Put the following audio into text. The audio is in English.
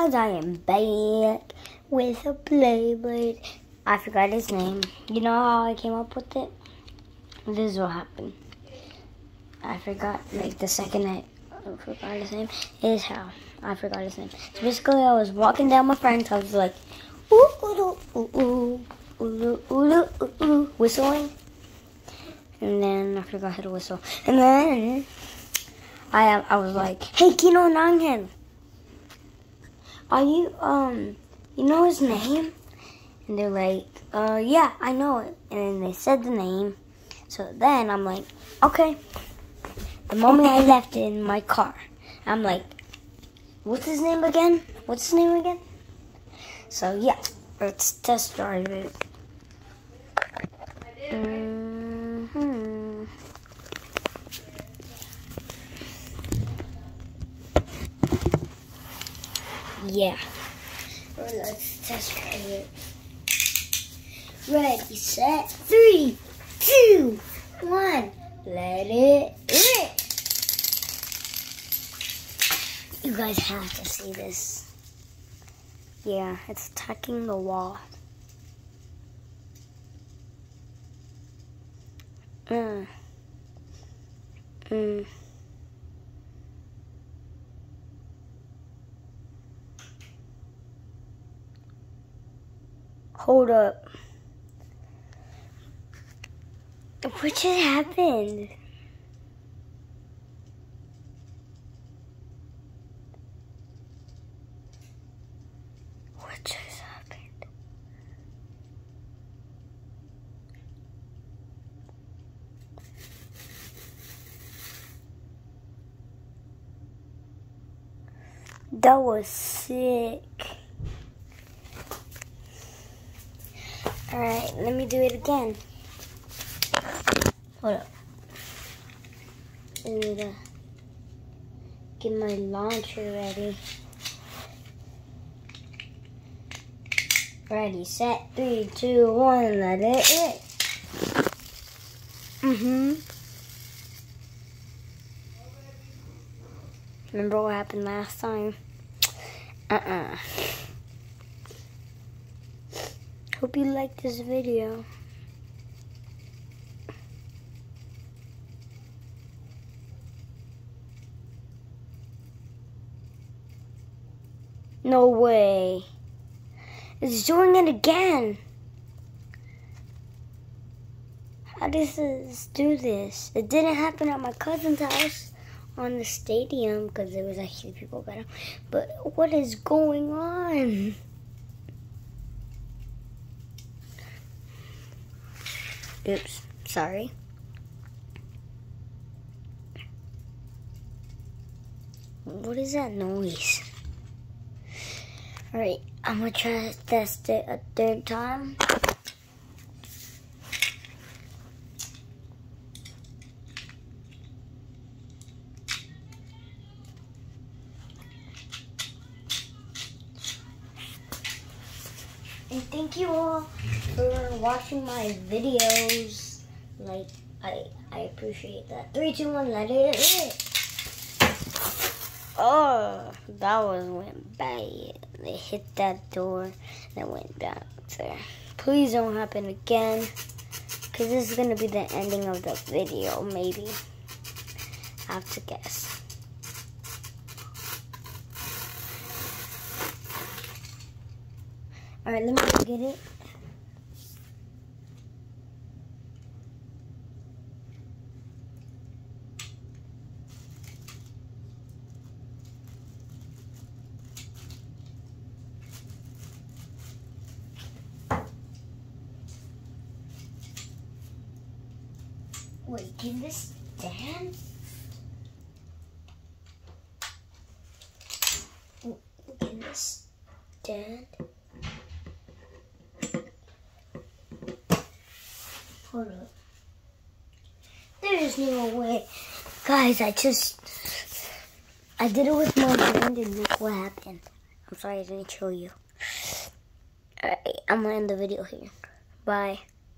guys, I am back with a Beyblade. I forgot his name. You know how I came up with it? This is what happened. I forgot, like, the second I forgot his name is how I forgot his name. So basically, I was walking down my friend's house, like, ooh, ooh, ooh, ooh, ooh, ooh, ooh, ooh, ooh, whistling. And then I forgot how to whistle. And then I I was like, hey, Kino Nanghen. Are you, um, you know his name? And they're like, uh, yeah, I know it. And they said the name. So then I'm like, okay. The moment I left it in my car, I'm like, what's his name again? What's his name again? So yeah, let's test drive it. Mm-hmm. Yeah. Well, let's test drive it. Ready, set, three, two, one. Let it rip. You guys have to see this. Yeah, it's attacking the wall. Mm. Mm. Hold up. What just happened? What just happened? That was sick. Alright, let me do it again. Hold up. I need to get my launcher ready. Ready, set, three, two, one, let it hit. Mm-hmm. Remember what happened last time? Uh-uh. Hope you liked this video. No way. It's doing it again. How does this do this? It didn't happen at my cousin's house on the stadium because there was actually people got. But what is going on? Oops, sorry. What is that noise? Alright, I'm gonna try to test it a third time. And thank you all for watching my videos. Like, I I appreciate that. Three, two, one, let it hit. Oh, that was went bad. They hit that door and went back there. Please don't happen again. Because this is going to be the ending of the video, maybe. I have to guess. Alright, let me get it. Wait, can this stand? Can this stand? Hold up. There's no way. Guys, I just... I did it with my friend and look what happened. I'm sorry I didn't show you. Alright, I'm gonna end the video here. Bye.